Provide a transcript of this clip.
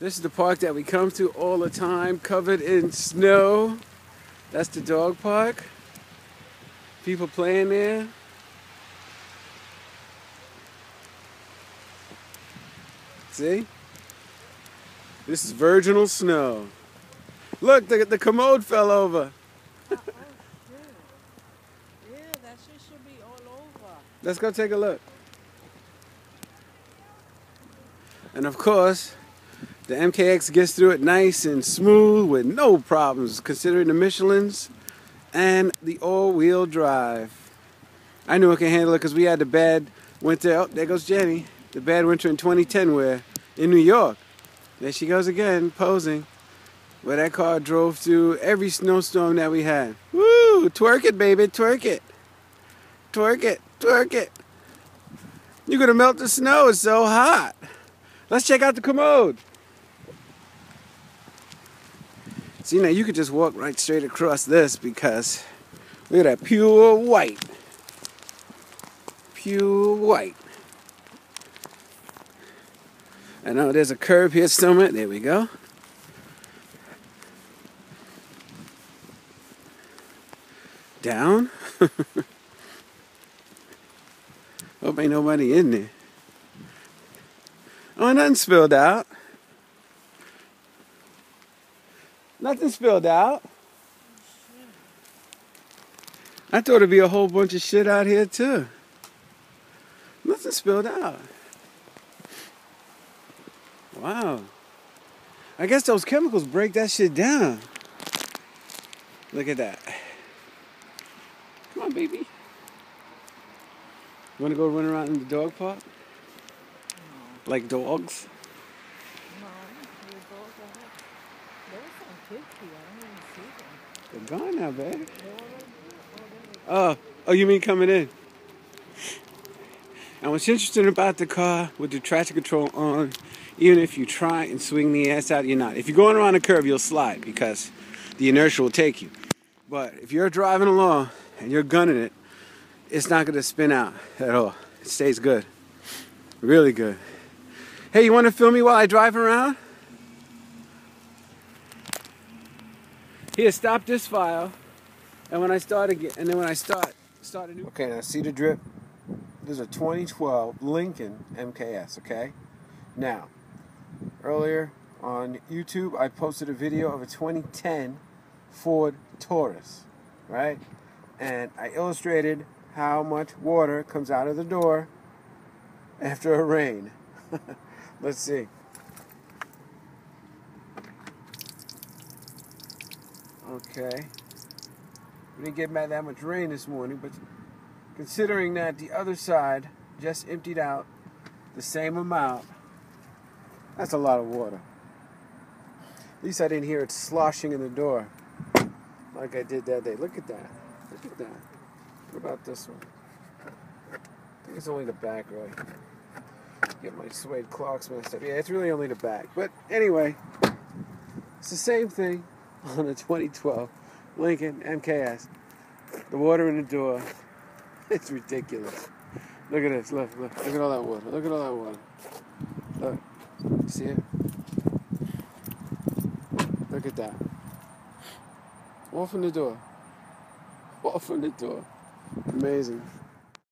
This is the park that we come to all the time, covered in snow. That's the dog park. People playing there. See? This is virginal snow. Look, the, the commode fell over. Oh, shit. Yeah, that shit should be all over. Let's go take a look. And of course, the MKS gets through it nice and smooth with no problems, considering the Michelins and the all-wheel drive. I knew it can handle it because we had the bad winter. Oh, there goes Jenny. The bad winter in 2010 where in New York. There she goes again, posing. Where that car drove through every snowstorm that we had. Woo! Twerk it, baby, twerk it. Twerk it, twerk it. You're gonna melt the snow, it's so hot. Let's check out the commode. See, now you could just walk right straight across this because look at that pure white. Pure white. I know oh, there's a curve here somewhere. There we go. Down. Hope ain't nobody in there. Oh, nothing spilled out. Nothing spilled out. I thought it'd be a whole bunch of shit out here too. Nothing spilled out. Wow. I guess those chemicals break that shit down. Look at that. Come on, baby. You want to go run around in the dog park? Like dogs? No, the dogs are There was some kids here. I didn't even see them. They're gone now, there. Oh, oh, you mean coming in? And what's interesting about the car with the traction control on, even if you try and swing the ass out, you're not. If you're going around a curve, you'll slide because the inertia will take you. But if you're driving along and you're gunning it, it's not going to spin out at all. It stays good. Really good. Hey, you want to film me while I drive around? Here, stop this file. And when I start again, and then when I start, start a new. Okay, now see the drip. This is a 2012 Lincoln MKS. Okay. Now, earlier on YouTube, I posted a video of a 2010 Ford Taurus, right? And I illustrated how much water comes out of the door after a rain. Let's see. Okay. We didn't get that much rain this morning, but considering that the other side just emptied out the same amount, that's a lot of water. At least I didn't hear it sloshing in the door like I did that day. Look at that. Look at that. What about this one? I think it's only the back, right? Get my suede clocks messed up. Yeah, it's really only the back. But anyway, it's the same thing on the 2012 Lincoln MKS. The water in the door. It's ridiculous. Look at this. Look, look. Look at all that water. Look at all that water. Look. See it? Look at that. Off from the door. Off from the door. Amazing.